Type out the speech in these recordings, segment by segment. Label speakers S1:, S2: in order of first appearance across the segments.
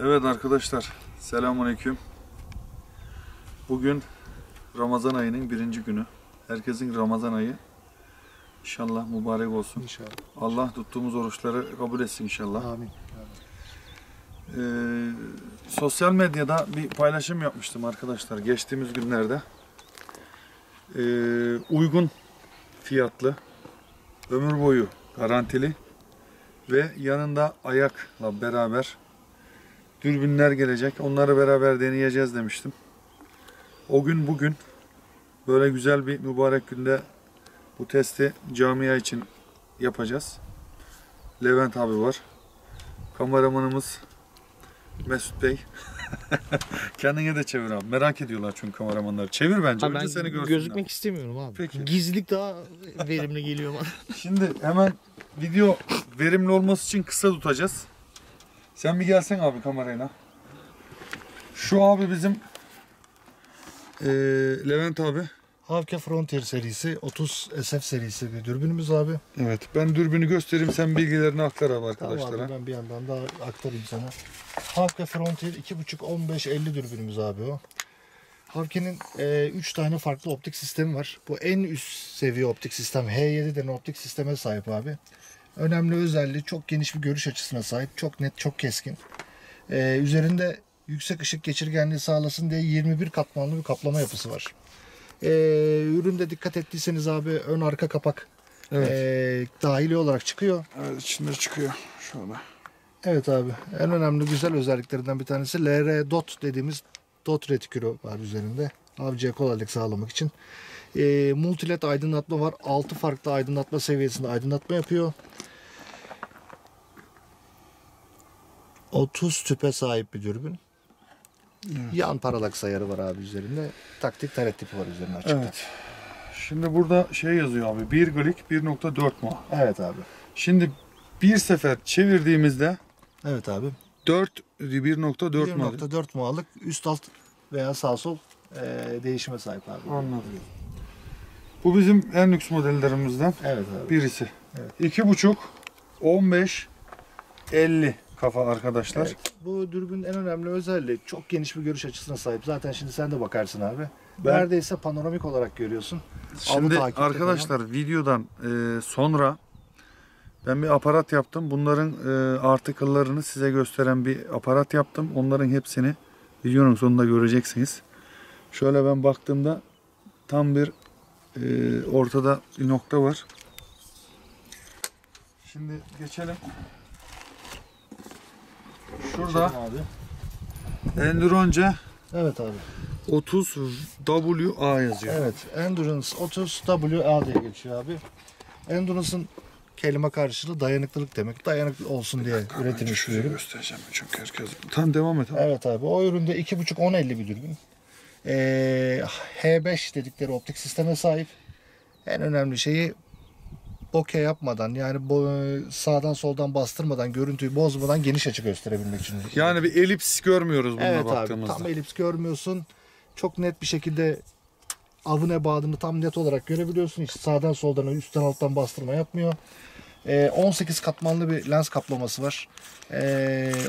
S1: Evet arkadaşlar, selamünaleyküm. Bugün Ramazan ayının birinci günü. Herkesin Ramazan ayı inşallah mübarek olsun.
S2: İnşallah.
S1: Allah tuttuğumuz oruçları kabul etsin inşallah.
S2: Amin.
S1: Ee, sosyal medyada bir paylaşım yapmıştım arkadaşlar geçtiğimiz günlerde. Ee, uygun fiyatlı, ömür boyu garantili ve yanında ayakla beraber dürbünler gelecek. Onları beraber deneyeceğiz demiştim. O gün bugün böyle güzel bir mübarek günde bu testi camia için yapacağız. Levent abi var. Kameramanımız Mesut Bey. Kendine de çevir abi. Merak ediyorlar çünkü kameramanlar. Çevir bence.
S3: Abi
S1: Önce
S3: ben
S1: seni görsünler.
S3: gözükmek istemiyorum abi.
S1: Peki.
S3: Gizlilik daha verimli geliyor bana.
S1: Şimdi hemen video verimli olması için kısa tutacağız. Sen bir gelsen abi kamerayla. Şu abi bizim eee, Levent abi.
S2: Havke Frontier serisi 30 SF serisi bir dürbünümüz abi.
S1: Evet. Ben dürbünü göstereyim. Sen bilgilerini aktar abi
S2: Tamam
S1: arkadaşlara.
S2: abi ben bir yandan daha aktarayım sana. Havke Frontier 2.5 15 50 dürbünümüz abi o. Havke'nin 3 tane farklı optik sistemi var. Bu en üst seviye optik sistem H7 denen optik sisteme sahip abi. Önemli özelliği çok geniş bir görüş açısına sahip. Çok net, çok keskin. Ee, üzerinde yüksek ışık geçirgenliği sağlasın diye 21 katmanlı bir kaplama yapısı var. Ee, üründe dikkat ettiyseniz abi ön arka kapak
S1: Evet.
S2: ee, dahili olarak çıkıyor.
S1: Evet içinde çıkıyor. Şöyle.
S2: Evet abi. En önemli güzel özelliklerinden bir tanesi LR dot dediğimiz dot retikülü var üzerinde. Avcıya kolaylık sağlamak için. Ee, multiled aydınlatma var. 6 farklı aydınlatma seviyesinde aydınlatma yapıyor. 30 tüpe sahip bir dürbün. Yan paralaks ayarı var abi üzerinde. Taktik taret tipi var üzerinde açıkta. Evet,
S1: Evet. Şimdi burada şey yazıyor abi. 1 glik 1.4 mu?
S2: abi.
S1: Şimdi bir sefer çevirdiğimizde
S2: Evet abi.
S1: 4 1.4 mu?
S2: 1.4 mualık üst alt veya sağ sol ee, değişime sahip abi.
S1: Anladım. Bu bizim en lüks modellerimizden
S2: Evet abi.
S1: birisi.
S2: Evet.
S1: İki buçuk, 15, 50 kafa arkadaşlar.
S2: Evet, bu dürbünün en önemli özelliği çok geniş bir görüş açısına sahip. Zaten şimdi sen de bakarsın abi.
S1: Ben-
S2: Neredeyse panoramik olarak görüyorsun.
S1: Şimdi arkadaşlar videodan e, sonra ben bir aparat yaptım. Bunların e, article'larını size gösteren bir aparat yaptım. Onların hepsini videonun sonunda göreceksiniz. Şöyle ben baktığımda tam bir e, ortada bir nokta var. Şimdi geçelim. Şurada
S2: Abi.
S1: Enduronce
S2: Evet abi.
S1: 30 WA yazıyor.
S2: Evet. Endurance 30 WA diye geçiyor abi. Endurance'ın kelime karşılığı dayanıklılık demek. Dayanıklı olsun diye üretilmiş bir ürün.
S1: göstereceğim çünkü herkes. Tamam devam et. abi.
S2: Evet abi. O üründe 2.5-1050 bir dürbün. Ee, H5 dedikleri optik sisteme sahip. En önemli şeyi bokeh yapmadan yani bo- sağdan soldan bastırmadan görüntüyü bozmadan geniş açı gösterebilmek için.
S1: Yani bir elips görmüyoruz bununla
S2: evet abi
S1: baktığımızda.
S2: tam elips görmüyorsun. Çok net bir şekilde avın ebadını tam net olarak görebiliyorsun. Hiç sağdan soldan üstten alttan bastırma yapmıyor. Ee, 18 katmanlı bir lens kaplaması var.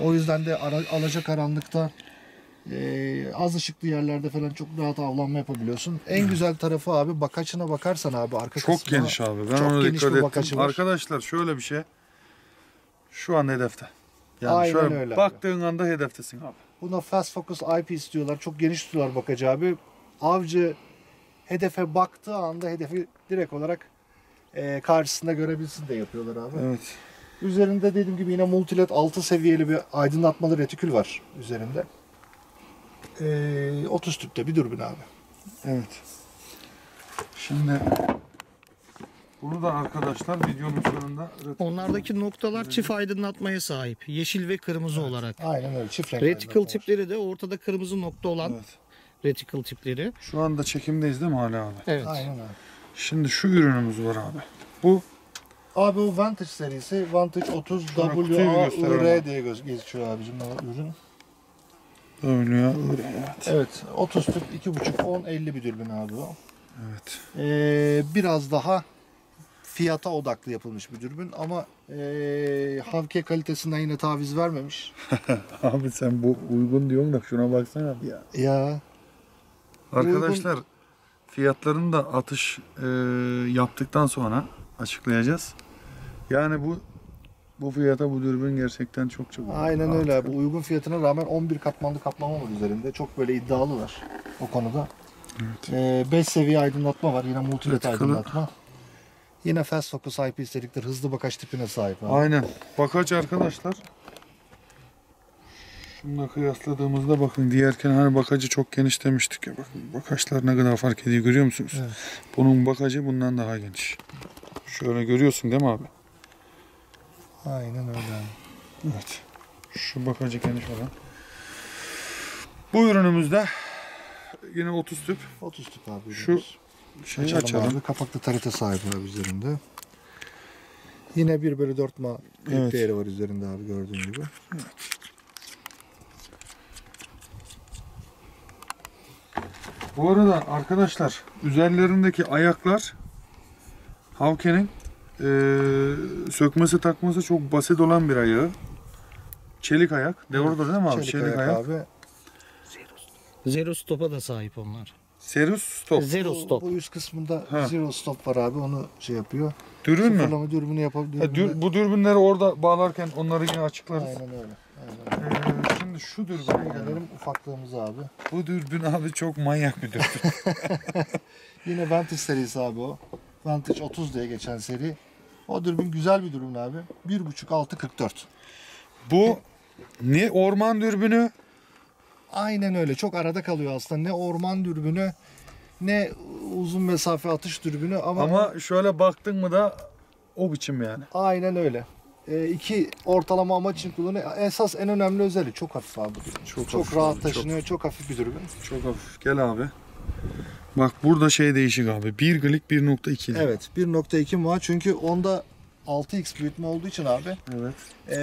S2: O yüzden de ara, alacakaranlıkta e, az ışıklı yerlerde falan çok rahat avlanma yapabiliyorsun. En güzel tarafı abi bak açına bakarsan abi arka
S1: Çok
S2: kısmına
S1: geniş abi. Ben
S2: çok
S1: ona
S2: geniş
S1: dikkat ettim.
S2: var.
S1: Arkadaşlar şöyle bir şey. Şu an hedefte. Yani
S2: Aynen
S1: şöyle
S2: öyle abi.
S1: baktığın anda hedeftesin abi.
S2: Buna fast focus eyepiece diyorlar. Çok geniş tutuyorlar bakıcı abi. Avcı hedefe baktığı anda hedefi direkt olarak e, karşısında görebilsin de yapıyorlar abi.
S1: Evet.
S2: Üzerinde dediğim gibi yine multiled 6 seviyeli bir aydınlatmalı retikül var üzerinde. E, 30 tüpte bir dürbün abi.
S1: Evet. Şimdi bunu da arkadaşlar videonun sonunda
S3: Onlardaki noktalar çift aydınlatmaya sahip. Yeşil ve kırmızı olarak.
S2: Aynen öyle çift renk
S3: Reticle tipleri de ortada kırmızı nokta olan
S1: Evet.
S3: reticle tipleri.
S1: Şu anda çekimdeyiz değil mi hala abi?
S3: Evet.
S2: Aynen öyle.
S1: Şimdi şu ürünümüz var abi. Bu
S2: Abi bu Vantage serisi Vantage 30
S1: Şöyle kutuyu gösterelim
S2: WAUR
S1: abi.
S2: diye göz- geçiyor abicim o ürün.
S1: Öyle Evet.
S2: Evet 30 tüp 2.5 10 50 bir dürbün abi o.
S1: Evet.
S2: Ee, biraz daha fiyata odaklı yapılmış bir dürbün ama e, Havke kalitesinden yine taviz vermemiş.
S1: Abi sen bu uygun diyorsun da şuna baksana ya.
S2: Ya
S1: Arkadaşlar fiyatlarını da atış e, yaptıktan sonra açıklayacağız. Yani bu bu fiyata bu dürbün gerçekten çok çok
S2: aynen öyle abi. Uygun fiyatına rağmen 11 katmanlı kaplama var üzerinde. Çok böyle iddialılar o konuda. 5 seviye aydınlatma var. Yine multi led
S1: Vertical.
S2: aydınlatma. Yine fast focus IP istedikleri hızlı bakış tipine sahip abi.
S1: Aynen. Bakaç arkadaşlar. Şununla kıyasladığımızda bakın diğerken hani bakacı çok geniş demiştik ya bakın bakaçlar ne kadar fark ediyor görüyor musunuz?
S2: Evet.
S1: Bunun bakacı bundan daha geniş. Şöyle görüyorsun değil mi abi?
S2: Aynen öyle.
S1: Evet. Şu bakacı geniş olan. Bu ürünümüzde yine 30 tüp
S2: 30 tip abi.
S1: Şu şey
S2: Açalım,
S1: açalım.
S2: abi. Kapaklı tarete sahip abi üzerinde. Yine 1 bölü 4 ma
S1: Evet.
S2: değeri var üzerinde abi gördüğün gibi.
S1: Bu arada arkadaşlar üzerlerindeki ayaklar Havke'nin eee, sökmesi takması çok basit olan bir ayağı. Çelik ayak. Doğrudur değil mi abi? Çelik, ayak.
S2: abi.
S3: Zero stop'a da sahip onlar.
S1: Serus stop.
S3: Zero
S2: Bu,
S3: stop.
S2: bu üst kısmında
S1: Ha.
S2: zero stop var abi onu şey yapıyor.
S1: Dürbün mü?
S2: Sıfırlama dürbünü yapabiliyor.
S1: Ha, dür- bu dürbünleri orada bağlarken onları yine açıklarız.
S2: Aynen öyle. Aynen öyle.
S1: Eee, şimdi şu dürbün.
S2: Şimdi gelelim ufaklığımıza abi.
S1: Bu dürbün abi çok manyak bir dürbün.
S2: Yine Vantage serisi abi o. Vantage 30 diye geçen seri. O dürbün güzel bir dürbün abi. 1.5 6 44.
S1: Bu ne orman dürbünü
S2: Aynen öyle. Çok arada kalıyor aslında. Ne orman dürbünü ne uzun mesafe atış dürbünü ama,
S1: ama şöyle baktın mı da o biçim yani.
S2: aynen öyle. E, iki ortalama amaç için kullanıyor. Esas en önemli özelliği çok hafif abi.
S1: Çok
S2: Çok,
S1: hafif
S2: rahat
S1: abi, çok.
S2: taşınıyor. Çok. hafif bir dürbün.
S1: Çok hafif. Gel abi. Bak burada şey değişik abi. 1 glik 1.2.
S2: Evet 1.2 muha çünkü onda 6x büyütme olduğu için abi
S1: Evet.
S2: e,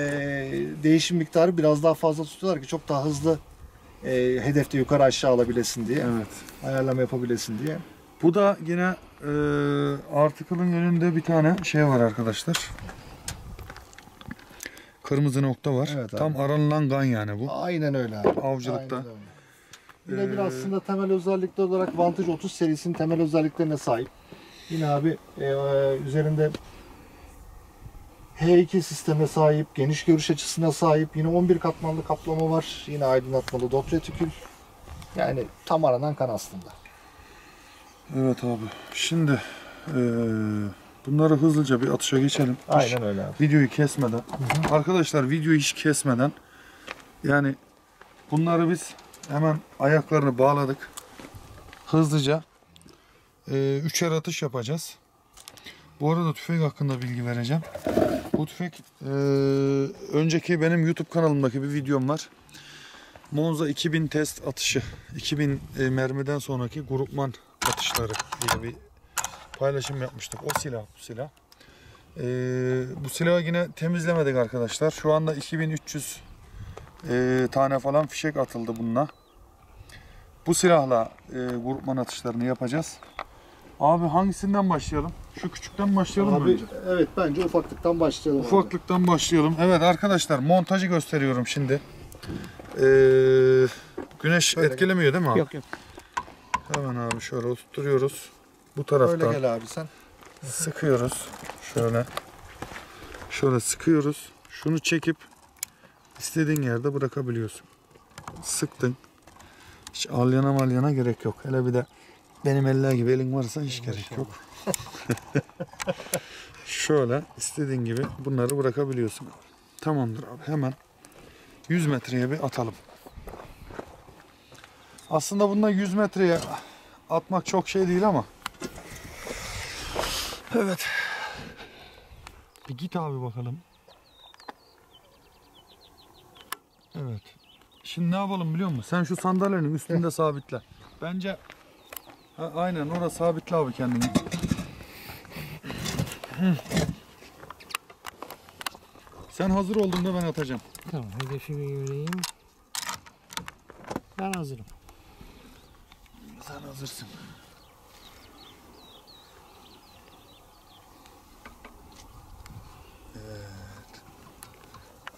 S2: değişim miktarı biraz daha fazla tutuyorlar ki çok daha hızlı e, hedefte yukarı aşağı alabilesin diye.
S1: Evet.
S2: Ayarlama yapabilesin diye.
S1: Bu da yine e, article'ın önünde bir tane şey var arkadaşlar. Kırmızı nokta var.
S2: Evet abi.
S1: Tam aranılan gan yani bu.
S2: Aynen öyle abi.
S1: Avcılıkta.
S2: Aynen öyle. Yine bir
S1: Ee,
S2: aslında temel özellikler olarak Vantage 30 serisinin temel özelliklerine sahip. Yine abi e, üzerinde H2 sisteme sahip, geniş görüş açısına sahip. Yine 11 katmanlı kaplama var. Yine aydınlatmalı dot retikül. Yani tam aranan kan aslında.
S1: Evet abi. Şimdi e, bunları hızlıca bir atışa geçelim.
S2: Aynen öyle abi.
S1: videoyu kesmeden. Arkadaşlar videoyu hiç kesmeden yani bunları biz hemen ayaklarını bağladık. Hızlıca e, üçer atış yapacağız. Bu arada tüfek hakkında bilgi vereceğim. Bu tüfek e, önceki benim YouTube kanalımdaki bir videom var. Monza 2000 test atışı. 2000 e, mermiden sonraki grupman atışları diye bir paylaşım yapmıştık. O silah bu silah. Ee, bu silahı yine temizlemedik arkadaşlar. Şu anda 2300 e, tane falan fişek atıldı bununla. Bu silahla e, grupman atışlarını yapacağız. Abi hangisinden başlayalım? Şu küçükten başlayalım mı
S2: Abi,
S1: önce?
S2: evet bence ufaklıktan başlayalım. abi.
S1: Ufaklıktan başlayalım. Evet arkadaşlar montajı gösteriyorum şimdi. Ee, güneş
S2: Böyle
S1: etkilemiyor değil mi abi?
S3: Yok yok.
S1: Hemen abi şöyle oturtuyoruz. Bu
S2: Öyle
S1: taraftan
S2: gel abi sen.
S1: sıkıyoruz. Şöyle. Şöyle sıkıyoruz. Şunu çekip istediğin yerde bırakabiliyorsun. Sıktın. Hiç alyana malyana gerek yok. Hele bir de benim eller gibi elin varsa hiç gerek yok. Şöyle istediğin gibi bunları bırakabiliyorsun. Tamamdır abi hemen 100 metreye bir atalım. Aslında bunda 100 metreye atmak çok şey değil ama. Evet. Bir git abi bakalım. Evet. Şimdi ne yapalım biliyor musun? Sen şu sandalyenin üstünde sabitle. Bence ha, aynen orada sabitle abi kendini. Sen hazır olduğunda ben atacağım.
S3: Tamam hedefimi göreyim. Ben hazırım.
S1: Sen hazırsın.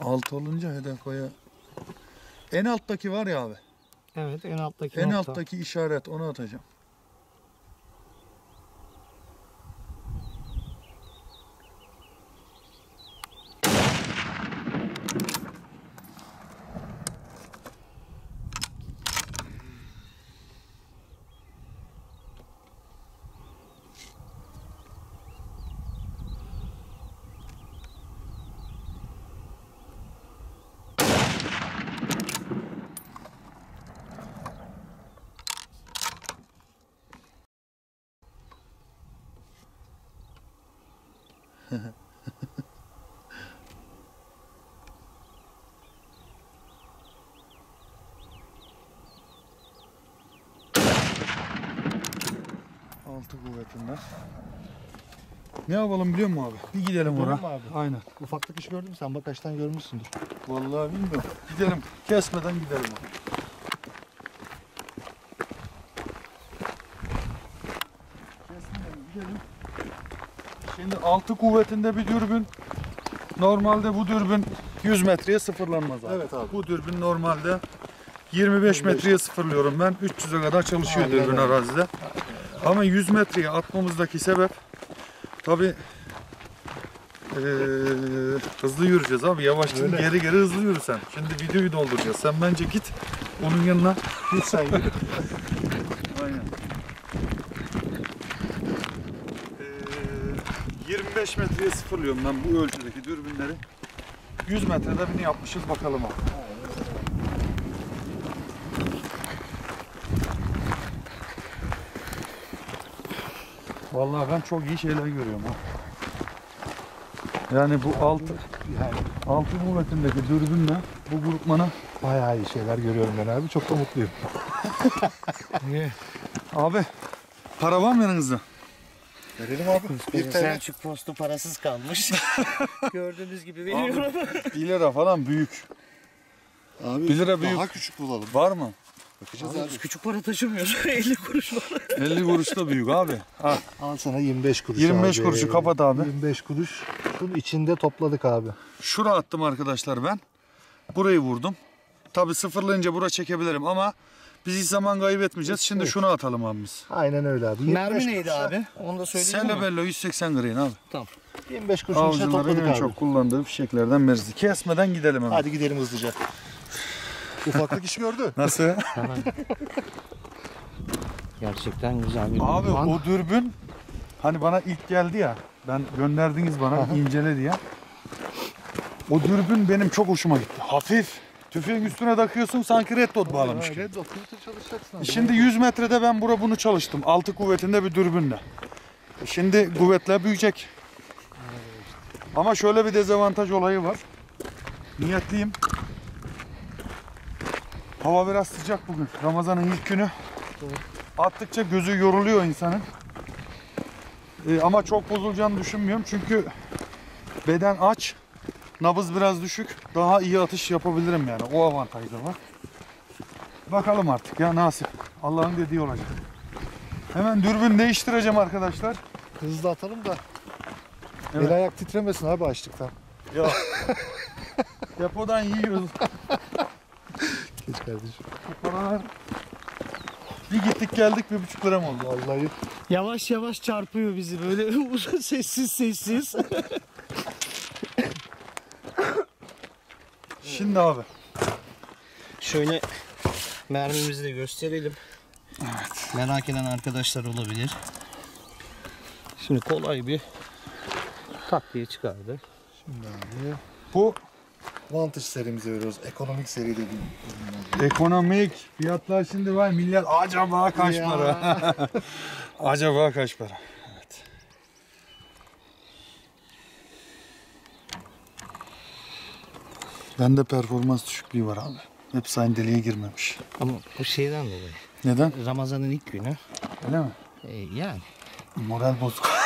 S1: Altı olunca hedef koya. En alttaki var ya abi.
S3: Evet en alttaki
S1: En
S3: nokta.
S1: alttaki işaret onu atacağım. Kuvvetinden. Ne yapalım biliyor musun abi? Bir gidelim
S2: Gidelim
S1: oraya.
S2: abi?
S1: Aynen.
S2: Ufaklık iş gördün mü sen? Bakaçtan görmüşsündür.
S1: Vallahi bilmiyorum. Gidelim. Kesmeden gidelim. abi. Kesmeden gidelim. Şimdi altı kuvvetinde bir dürbün. Normalde bu dürbün 100 metreye sıfırlanmaz abi.
S2: Evet abi.
S1: Bu dürbün normalde 25 metreye sıfırlıyorum ben. 300'e kadar çalışıyor
S2: Aynen
S1: dürbün
S2: öyle.
S1: arazide. Ama 100 metreye atmamızdaki sebep tabi hızlı yürüyeceğiz abi. Yavaş
S2: Öyle.
S1: geri geri hızlı yürü sen. Şimdi videoyu dolduracağız. Sen bence git onun yanına.
S2: Git sen git.
S1: Aynen. Ee, 25 metreye sıfırlıyorum ben bu ölçüdeki dürbünleri. 100 metrede birini yapmışız bakalım abi. Vallahi ben çok iyi şeyler görüyorum ha. Yani bu altı
S2: Yani
S1: altı kuvvetindeki dürbünle bu grupmana
S2: bayağı iyi şeyler görüyorum ben abi. Çok da mutluyum.
S1: abi para var mı yanınızda?
S2: Verelim abi. Bir tane.
S3: Selçuk postu parasız kalmış. Gördüğünüz gibi veriyorum.
S1: 1 lira falan büyük.
S2: Abi
S1: Bir lira büyük.
S2: Daha küçük bulalım.
S1: Var mı?
S2: Bakacağız
S3: Abi
S2: abi.
S3: biz küçük para taşımıyoruz. 50 kuruş var.
S1: 50 kuruş da büyük abi. Ha,
S2: Al sana 25 kuruş
S1: 25
S2: abi.
S1: kuruşu kapat abi.
S2: 25 kuruş. Şunun içinde topladık abi.
S1: şura attım arkadaşlar ben. Burayı vurdum. Tabi sıfırlayınca bura çekebilirim ama biz hiç zaman kaybetmeyeceğiz. Şimdi
S2: Evet.
S1: şunu atalım abi biz.
S2: Aynen öyle abi. 25
S3: Mermi neydi
S2: kuruşa-
S3: abi? Onu da söyleyeyim mi?
S1: Celebello 180 grain abi.
S2: 25 kuruşun içine topladık
S1: en
S2: abi.
S1: çok kullandığı fişeklerden birisi. Kesmeden gidelim hemen.
S2: Hadi gidelim hızlıca. Ufaklık iş gördü.
S1: Nasıl?
S3: Gerçekten güzel bir
S1: abi
S3: Lan,
S1: o dürbün hani bana ilk geldi ya. Ben gönderdiniz bana
S2: Aha.
S1: incele diye. O dürbün benim çok hoşuma gitti. Hafif. Tüfeğin üstüne takıyorsun sanki red dot bağlamış gibi.
S2: Red Dot çalışacaksın abi.
S1: Şimdi 100 metrede ben bura bunu çalıştım. Altı kuvvetinde bir dürbünle. Şimdi kuvvetler büyüyecek. Ama şöyle bir dezavantaj olayı var. Niyetliyim. Hava biraz sıcak bugün. Ramazan'ın ilk günü. Attıkça gözü yoruluyor insanın. Ee, ama çok bozulacağını düşünmüyorum. Çünkü beden aç. Nabız biraz düşük. Daha iyi atış yapabilirim yani. O avantaj da var. Bakalım artık ya nasip. Allah'ın dediği olacak. Hemen dürbün değiştireceğim arkadaşlar.
S2: Hızlı atalım da.
S1: Evet.
S2: El ayak titremesin abi açlıktan.
S1: Ya. Depodan yiyoruz.
S2: Geç kardeşim.
S1: Bu paralar. Bir gittik geldik bir buçuk liram oldu.
S2: Vallahi
S3: Yavaş yavaş çarpıyor bizi böyle sessiz sessiz.
S1: Şimdi abi.
S3: Şöyle mermimizi de gösterelim. Evet. Merak eden arkadaşlar olabilir. Şimdi kolay bir tak diye çıkardı.
S2: şimdi abi.
S1: Bu
S2: Vantage serimize veriyoruz. Ekonomik seri dediğim.
S1: ekonomik fiyatlar şimdi var milyar acaba kaç
S2: Ya.
S1: para? acaba kaç para? Evet. Bende performans düşüklüğü var abi. Hepsi aynı deliğe girmemiş.
S3: Ama bu şeyden dolayı.
S1: Neden?
S3: Ramazan'ın ilk günü.
S1: Öyle mi?
S3: E, yani
S1: Moral bozuk.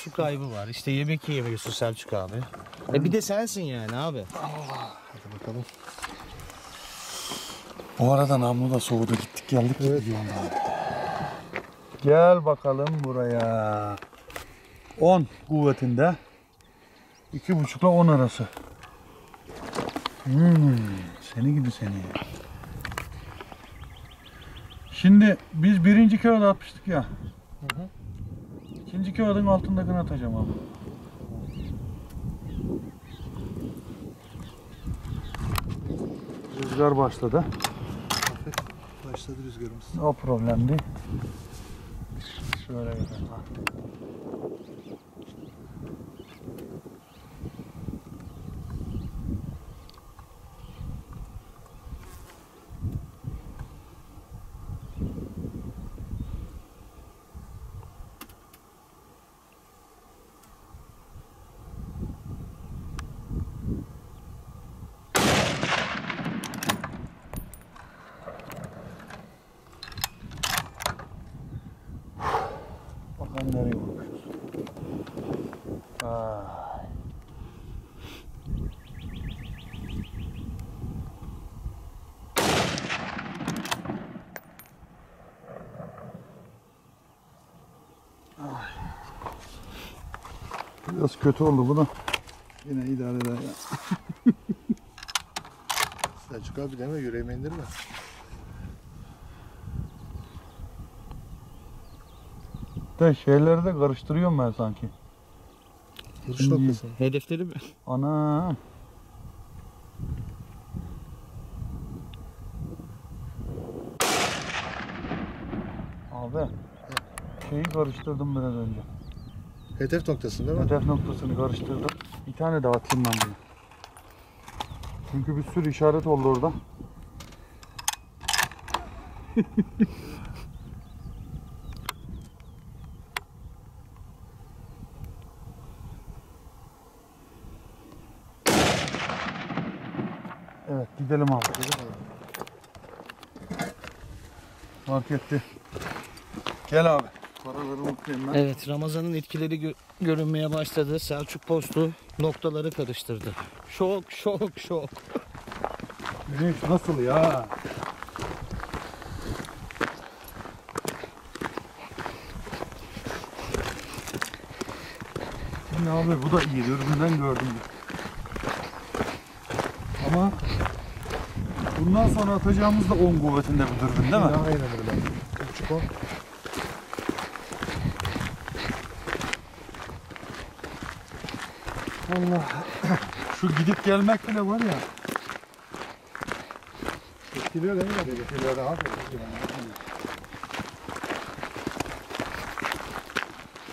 S3: su kaybı var. İşte yemek yiyemiyorsun Selçuk abi. E bir de sensin yani abi.
S2: Hadi bakalım.
S1: Bu arada namlu da soğudu gittik geldik
S2: Evet.
S1: abi. Gel bakalım buraya. 10 kuvvetinde İki buçukla on arası. Hmm, seni gibi seni. Şimdi biz birinci kağıda atmıştık ya. İkinci kağıdın altındakini atacağım abi. Rüzgar başladı.
S2: Başladı rüzgarımız.
S1: O problem değil. Şöyle gidelim. ha. Bakalım nereye vurmuşuz. Ay. Ay. Biraz kötü oldu bu da. Yine idare eder ya.
S2: Selçuk abi deme yüreğime indirme.
S1: De şeyleri de karıştırıyorum ben sanki.
S2: Vuruş noktası.
S3: Hedefleri mi?
S1: Ana. Abi. Şeyi karıştırdım biraz önce.
S2: Hedef noktasında mi?
S1: Hedef noktasını karıştırdım. Bir tane daha atayım ben bunu. Çünkü bir sürü işaret oldu orada. Evet
S3: Ramazan'ın etkileri gö görünmeye başladı. Selçuk Postu noktaları karıştırdı. Şok şok şok.
S1: Güneş nasıl ya? Ne abi bu da iyi. Dürbünden gördüm. Ama bundan sonra atacağımız da 10 kuvvetinde bir dürbün değil mi?
S2: Aynen öyle. 3 10.
S1: Allah. Şu gidip gelmek bile var ya.
S2: Etkiliyor değil mi? Etkiliyor da abi.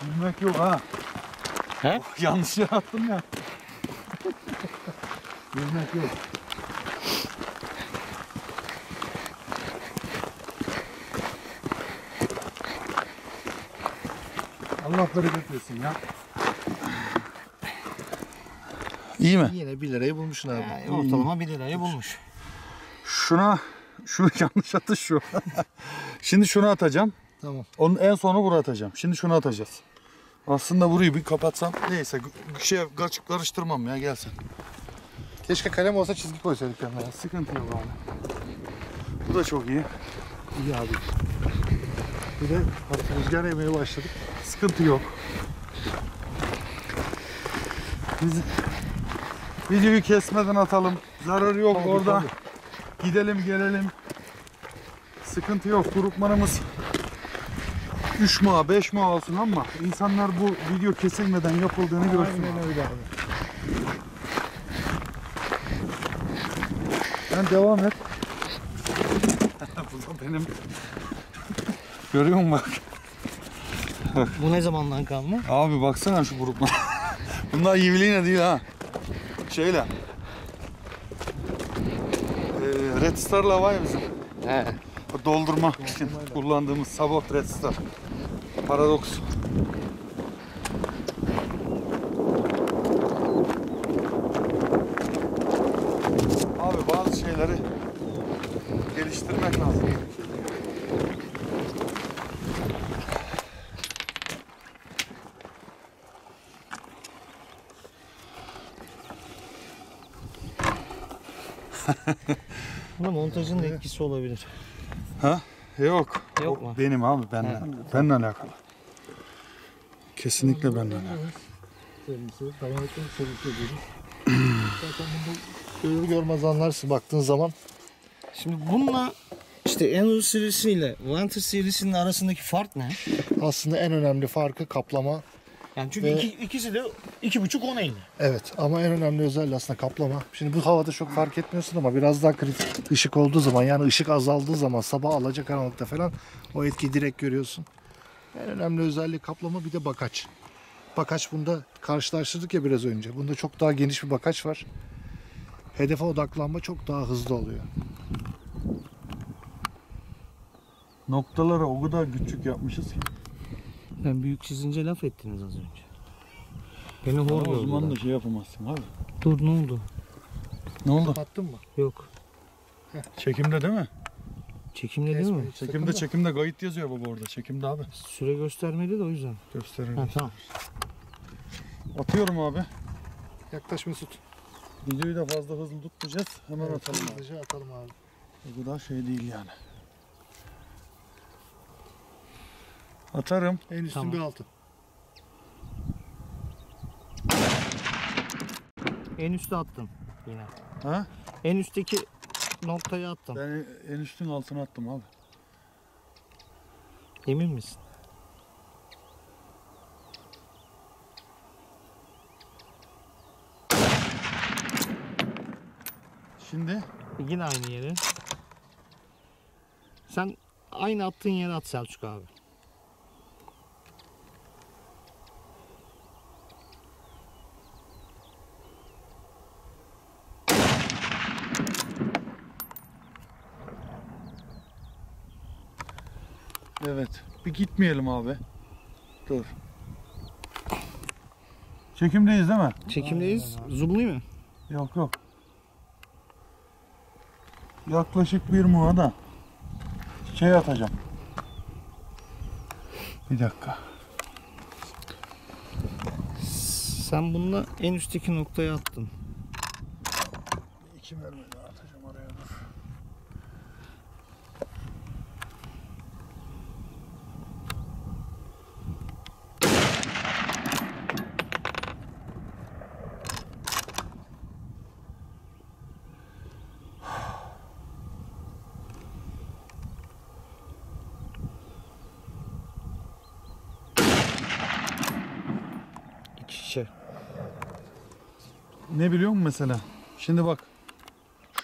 S1: Bilmek yok ha.
S3: He?
S1: Yanlış yere attım ya. Bilmek yok. Allah bereket versin ya. İyi mi?
S2: Yine 1 lirayı bulmuşsun abi.
S3: Yani ortalama 1 lirayı bulmuş.
S1: Şuna, şu yanlış atış şu. Şimdi şunu atacağım.
S2: Tamam.
S1: Onun en sonu buraya atacağım. Şimdi şunu atacağız. Aslında burayı bir kapatsam neyse şey karış- karıştırmam ya gelsin.
S2: Keşke kalem olsa çizgi koysaydık yanına. ya.
S1: Sıkıntı yok abi. Bu da çok iyi.
S2: İyi abi. Bir de hafif rüzgar yemeye başladık.
S1: Sıkıntı yok. Biz videoyu kesmeden atalım. Zararı yok
S2: Tabii,
S1: orada.
S2: tabii.
S1: Gidelim gelelim. Sıkıntı yok. Grupmanımız 3 ma 5 ma olsun ama insanlar bu video kesilmeden yapıldığını görsün.
S2: Aynen öyle abi.
S1: Sen devam et. bu da benim. Görüyor musun bak?
S3: Bu ne zamandan kalma?
S1: Abi baksana şu gruplar. Bunlar yivliğine değil ha. Şeyle. Ee, Red Star'la var ya bizim.
S3: He.
S1: Doldurma için kullandığımız Sabot Red Star. Paradoks. Abi bazı şeyleri geliştirmek lazım.
S3: Bunda etkisi olabilir.
S1: Ha? Yok.
S3: Yok mu?
S1: Benim abi benimle. Benimle alakalı. Kesinlikle benimle alakalı.
S2: Zaten bunu görür görmez anlarsın baktığın zaman.
S3: Şimdi bununla işte Enur serisiyle Vantage serisinin arasındaki fark ne?
S2: Aslında en önemli farkı kaplama.
S3: Yani çünkü
S2: Ve-
S3: iki, ikisi de iki buçuk on elli.
S2: Evet ama en önemli özelliği aslında kaplama. Şimdi bu havada çok fark etmiyorsun ama biraz daha kritik ışık olduğu zaman yani ışık azaldığı zaman sabah alacakaranlıkta falan o etkiyi direkt görüyorsun. En önemli özelliği kaplama bir de bakaç. Bakaç bunda karşılaştırdık ya biraz önce. Bunda çok daha geniş bir bakaç var. Hedefe odaklanma çok daha hızlı oluyor.
S1: Noktaları o kadar küçük yapmışız ki.
S3: Ben büyük çizince laf ettiniz az önce. Beni hor
S1: Ama o zaman da şey yapamazsın abi.
S3: Dur ne oldu?
S1: Ne oldu?
S2: Kapattın mı?
S3: Yok.
S1: Çekimde değil mi?
S3: Çekimde değil mi?
S1: Çekimde çekimde kayıt yazıyor baba orada. Çekimde abi.
S3: Süre göstermedi de o yüzden.
S1: Gösterelim.
S3: Ha tamam.
S1: Atıyorum abi.
S2: Yaklaş Mesut.
S1: Videoyu da fazla hızlı tutmayacağız. Hemen
S2: Evet,
S1: atalım abi.
S2: hızlıca atalım abi.
S1: O kadar şey değil yani. Atarım.
S2: En üstün
S3: Tamam.
S2: bir altın.
S3: En üstte attım yine.
S1: Ha?
S3: En üstteki noktayı attım.
S1: Ben en üstün altına attım abi.
S3: Emin misin?
S1: Şimdi
S3: Yine aynı yere. Sen aynı attığın yere at Selçuk abi.
S1: Evet. Bir gitmeyelim abi. Dur. Çekimdeyiz değil mi?
S3: Çekimdeyiz. Zoomlayayım mı?
S1: Yok yok. Yaklaşık bir muha da şey atacağım. Bir dakika.
S3: Sen bununla en üstteki noktaya attın.
S1: İki mermi daha atacağım oraya dur.
S3: İç içe.
S1: Ne biliyor musun mesela? Şimdi bak.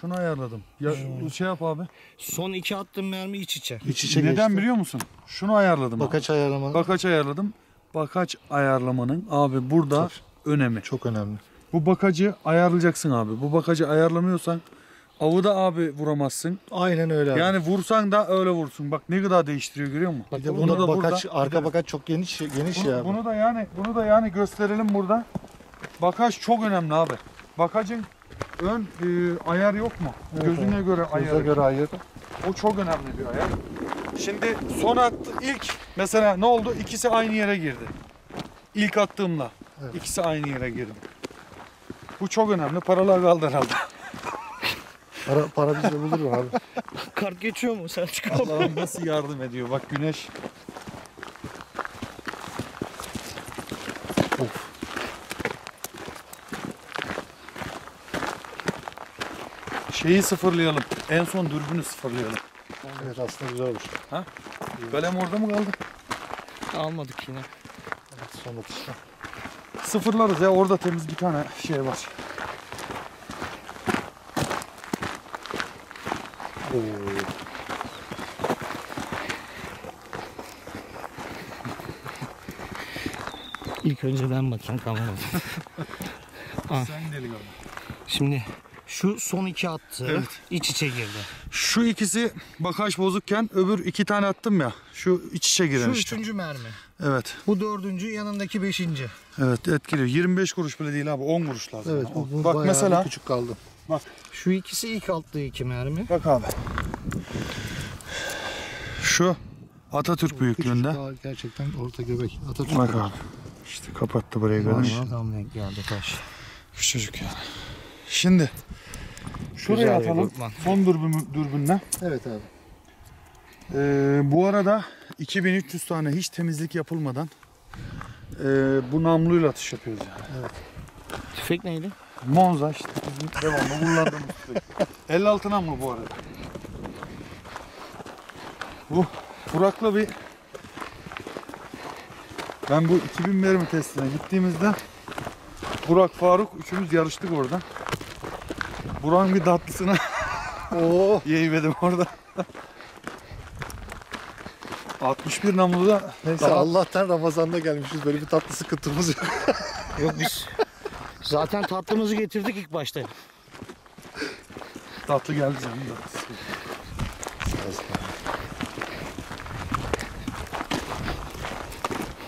S1: Şunu ayarladım. Ya şey yap abi.
S3: Son iki attığım mermi iç içe.
S2: İç içe
S1: Neden
S2: geçti.
S1: biliyor musun? Şunu ayarladım. abi.
S2: Bakaç ayarlama
S1: Bakaç ayarladım. Bakaç ayarlamanın abi burada önemi.
S2: çok önemli.
S1: Bu bakacı ayarlayacaksın abi. Bu bakacı ayarlamıyorsan avı da abi vuramazsın.
S2: Aynen öyle abi.
S1: Yani vursan da öyle vursun. Bak ne kadar değiştiriyor görüyor musun?
S2: bir de
S1: bunu
S2: bunu
S1: da
S2: bakaç,
S1: burada-
S2: arka bakaç çok geniş geniş
S1: Bunu,
S2: ya. bu.
S1: bunu da yani bunu da yani gösterelim burada. Bakaç çok önemli abi. Bakacın ön e, ayar yok mu?
S2: Evet
S1: Gözüne göre
S2: Göze
S1: ayarı.
S2: göre ayır.
S1: O çok önemli bir ayar. Şimdi son attı ilk mesela ne oldu? İkisi aynı yere girdi. İlk attığımla
S2: Evet.
S1: ikisi aynı yere girdi. Bu çok önemli. Paralar kaldı herhalde.
S2: Para, para bize bulur abi.
S3: Kart geçiyor mu Selçuk abi?
S1: Allah'ım nasıl yardım ediyor. Bak güneş. Şeyi sıfırlayalım. En son dürbünü sıfırlayalım.
S2: evet aslında güzel olur.
S1: Kalem orada mı kaldı?
S3: Almadık yine.
S2: Evet, son atışta.
S1: Sıfırlarız ya. Orada temiz bir tane şey var.
S3: İlk önce ben bakayım kamerada. Ah.
S1: Sen delikanlı.
S3: Şimdi şu son iki attı.
S1: Evet.
S3: iç içe girdi.
S1: Şu ikisi bakaş bozukken öbür iki tane attım ya. Şu iç içe giren
S3: Şu
S1: işte.
S3: üçüncü mermi.
S1: Evet.
S3: Bu dördüncü yanındaki beşinci.
S1: Evet etkiliyor. 25 kuruş bile değil abi. 10 kuruş lazım.
S2: Evet bu, bu
S1: Bak mesela.
S2: küçük kaldı.
S3: Şu ikisi ilk attığı iki mermi.
S1: Bak abi. Şu Atatürk büyüklüğünde.
S2: Gerçekten orta göbek. Atatürk.
S1: Bak abi. İşte kapattı burayı gördün mü?
S3: Tam denk geldi taş.
S1: Küçücük yani. Şimdi şuraya
S3: Güzel
S1: atalım. Son dürbün, dürbünle.
S2: Evet abi.
S1: Ee, bu arada 2300 tane hiç temizlik yapılmadan e, bu namluyla atış yapıyoruz yani.
S3: Tüfek neydi?
S1: Monza işte bizim devamlı kullandığımız tüfek. 56 namlu bu arada. Bu Burak'la bir ben bu 2000 mermi testine gittiğimizde Burak Faruk üçümüz yarıştık orada. Burak'ın bir tatlısına
S2: Oo.
S1: yeğmedim orada. 61 namluda neyse
S2: Daha Allah'tan Ramazan'da gelmişiz. Böyle bir tatlı sıkıntımız yok.
S3: Yok biz zaten tatlımızı getirdik ilk başta.
S1: tatlı geldi canım da.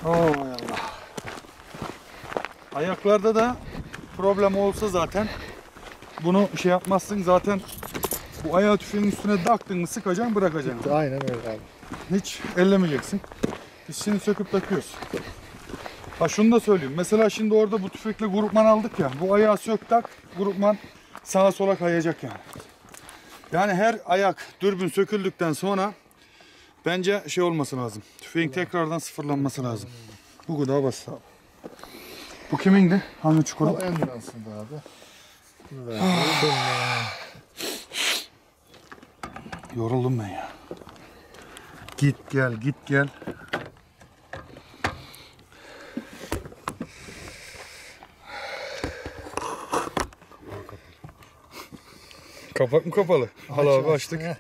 S1: Oh Allah. Ayaklarda da problem olsa zaten bunu şey yapmazsın zaten bu ayağı tüfeğin üstüne taktın mı sıkacaksın bırakacaksın.
S2: Aynen öyle abi.
S1: Hiç ellemeyeceksin. Biz şimdi söküp takıyoruz. Ha şunu da söyleyeyim. Mesela şimdi orada bu tüfekle grupman aldık ya. Bu ayağı sök tak, grupman sağa sola kayacak yani. Yani her ayak dürbün söküldükten sonra bence şey olması lazım. Tüfeğin tekrardan sıfırlanması lazım. Bu kadar basit abi. Bu kimindi? Hangi çukur?
S2: O ambulanssında abi. Ver.
S1: Yoruldum ben ya. Git gel, git gel. Kapak mı kapalı? Hala abi açtık.
S2: Heh.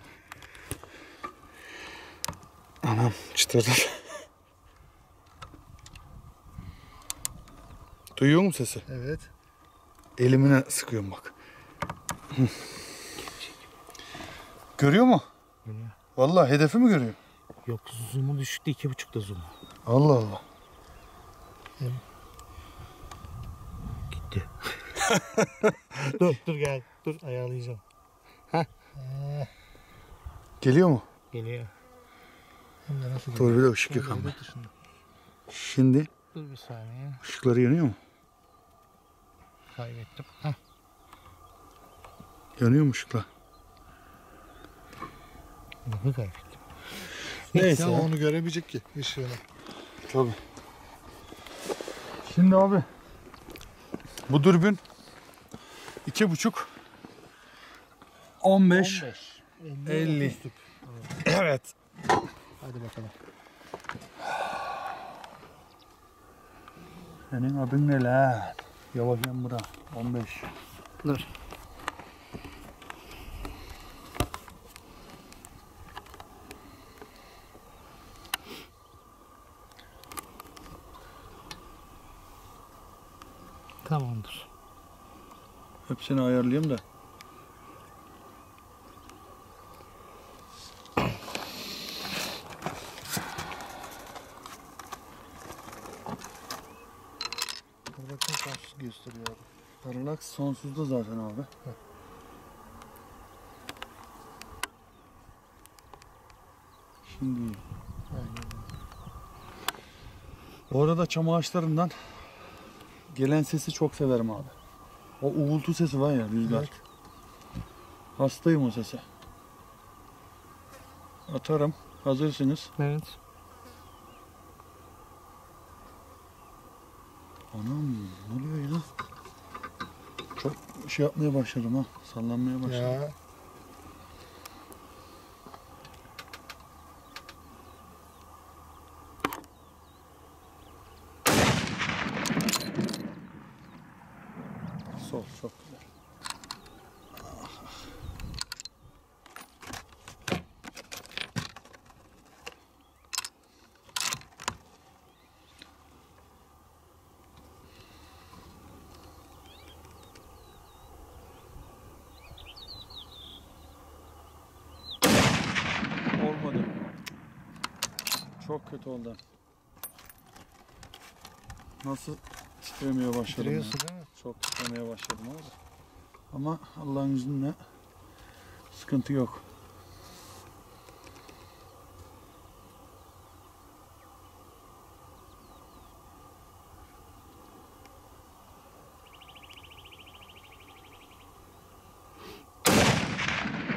S1: Anam çıtırdı. Duyuyor musun sesi?
S2: Evet.
S1: Elimine sıkıyorum bak. Görüyor mu?
S3: Görüyor.
S1: Vallahi hedefi mi görüyor?
S3: Yok zoom'u düşüktü iki buçukta zoom.
S1: Allah Allah.
S3: Gitti. dur dur gel. Dur ayarlayacağım.
S1: Geliyor mu?
S3: Geliyor.
S2: Hem de nasıl
S1: Dur bir de ışık
S2: dışında.
S1: Şimdi
S3: Dur bir saniye.
S1: ışıkları yanıyor mu?
S3: Kaybettim. Heh.
S1: Yanıyor mu ışıklar?
S3: Bunu kaybettim.
S1: Neyse.
S2: Ya onu göremeyecek ki ışığını.
S1: Tabii. Şimdi abi bu dürbün iki buçuk 15 50.
S2: otuz tüp.
S1: evet.
S2: Hadi bakalım.
S1: Senin adın ne lan? Yavaş yan bura 15.
S3: Dur. Tamamdır.
S1: Hepsini ayarlayayım da.
S2: Burada çok abi.
S1: Parallax sonsuzda zaten abi. Şimdi iyi. Bu arada çam ağaçlarından gelen sesi çok severim abi. O uğultu sesi var ya rüzgar.
S2: Evet.
S1: Hastayım o sese. Atarım. Hazırsınız.
S3: Evet.
S1: Anam ne oluyor ya? Çok şey yapmaya başladım ha. Sallanmaya başladım.
S2: Ya.
S1: Sol çok güzel. Olmadı. Çok kötü oldu. Nasıl başladım. ya.
S2: Değil mi?
S1: Çok titremeye başladım abi. Ama Allah'ın izniyle sıkıntı yok.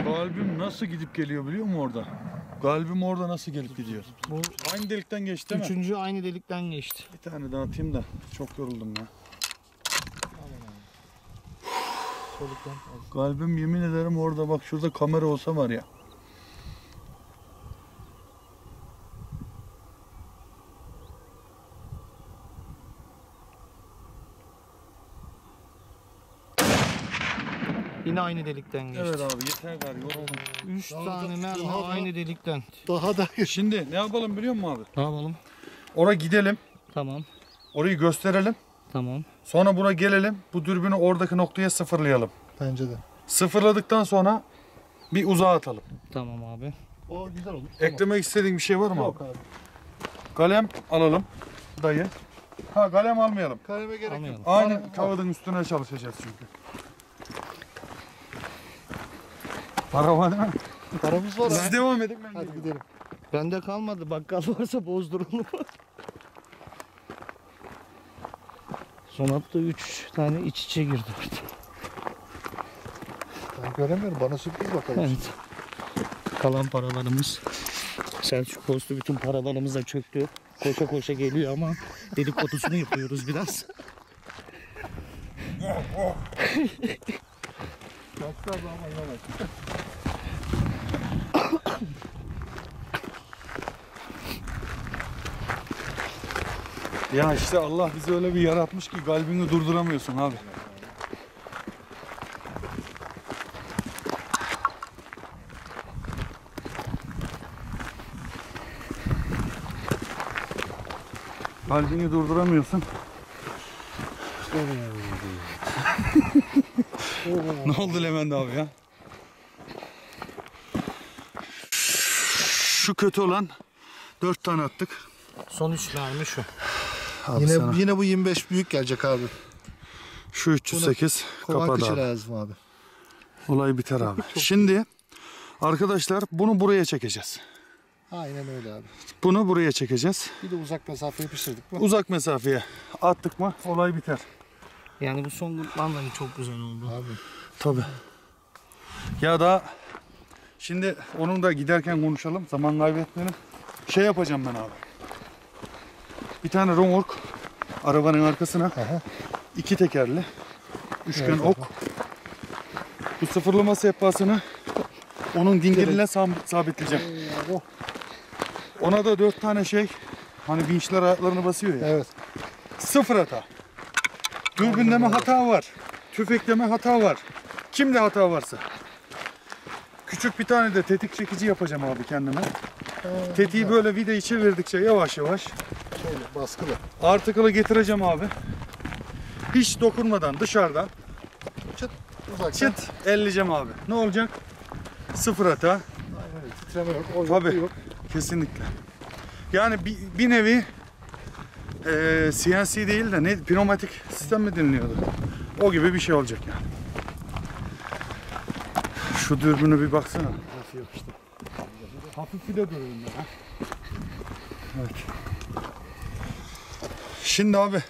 S1: Kalbim nasıl gidip geliyor biliyor musun orada? Galbim orada nasıl gelip gidiyor?
S3: Bu
S1: Aynı delikten geçti değil mi?
S3: üçüncü aynı delikten geçti.
S1: Bir tane daha atayım da çok yoruldum ya.
S2: Soluktan.
S1: Kalbim yemin ederim orada bak şurada kamera olsa var ya.
S3: Yine aynı delikten geçti.
S1: Evet abi yeter gari yoruldum.
S3: Üç
S2: Daha
S3: tane
S2: da-
S3: mermi
S2: daha da-
S3: aynı delikten.
S2: Daha da
S1: Şimdi ne yapalım biliyor musun abi?
S3: Ne yapalım?
S1: Oraya gidelim.
S3: Tamam.
S1: Orayı gösterelim.
S3: Tamam.
S1: Sonra buna gelelim. Bu dürbünü oradaki noktaya sıfırlayalım.
S2: bence de.
S1: Sıfırladıktan sonra bir uzağa atalım.
S3: Tamam abi.
S2: O güzel olur.
S1: Eklemek istediğin bir şey var mı
S2: Yok
S1: abi?
S2: abi.
S1: Kalem alalım dayı. Ha kalem almayalım.
S2: Kaleme gerek yok.
S1: Aynı kağıdın üstüne çalışacağız çünkü. Para var değil mi?
S2: Paramız var
S1: Siz devam edin ben
S2: Hadi
S1: geliyorum.
S2: gidelim.
S3: Bende kalmadı. Bakkal varsa bozduralım. Son hafta 3 tane iç içe girdi orada.
S2: Ben göremiyorum. Bana sürpriz bakalım.
S3: Evet. Kalan paralarımız. Selçuk Postu bütün paralarımız da çöktü. Koşa koşa geliyor ama dedikodusunu yapıyoruz biraz.
S1: Ya işte Allah bizi öyle bir yaratmış ki kalbini durduramıyorsun abi. Kalbini durduramıyorsun. ne oldu Levent abi ya? Şu kötü olan dört tane attık.
S3: Son 3 mermi şu.
S1: Abi
S2: yine
S1: sana.
S2: yine bu 25 büyük gelecek abi.
S1: Şu 308
S2: Kovan
S1: kapadı abi.
S2: lazım abi.
S1: Olay biter abi. Şimdi arkadaşlar bunu buraya çekeceğiz.
S2: Aynen öyle abi.
S1: Bunu buraya çekeceğiz.
S2: Bir de uzak mesafe yapıştırdık mı?
S1: Uzak mesafeye attık mı olay biter.
S3: Yani bu son gruplarla çok güzel oldu.
S2: Abi.
S1: Tabi. Ya da şimdi onun da giderken konuşalım. Zaman kaybetmeyelim. Şey yapacağım ben abi. Bir tane romork arabanın arkasına
S2: Aha.
S1: iki tekerli üçgen
S2: Evet,
S1: ok. Bu sıfırlama sehpasını onun dingeline sab- sabitleyeceğim.
S2: Oh.
S1: Ona da dört tane şey hani vinçler ayaklarını basıyor ya.
S2: Evet.
S1: Sıfır hata. Dürbünleme hata var. Tüfekleme hata var. Kimde hata varsa. Küçük bir tane de tetik çekici yapacağım abi kendime. Tetiği böyle vidayı çevirdikçe yavaş yavaş
S2: Şöyle baskılı.
S1: artıkılı getireceğim abi. Hiç dokunmadan dışarıdan
S2: Çıt. Uzaktan.
S1: çıt elleyeceğim abi. Ne olacak? Sıfır hata.
S2: Aynen öyle. Titreme yok. O.
S1: Tabii.
S2: yok.
S1: Kesinlikle. Yani bir, bir nevi eee CNC değil de ne pneumatik sistem mi deniliyordu? O gibi bir şey olacak yani. Şu dürbünü bir baksana.
S2: Yok işte.
S1: Hafif bir de görelim ya. Evet. Şimdi abi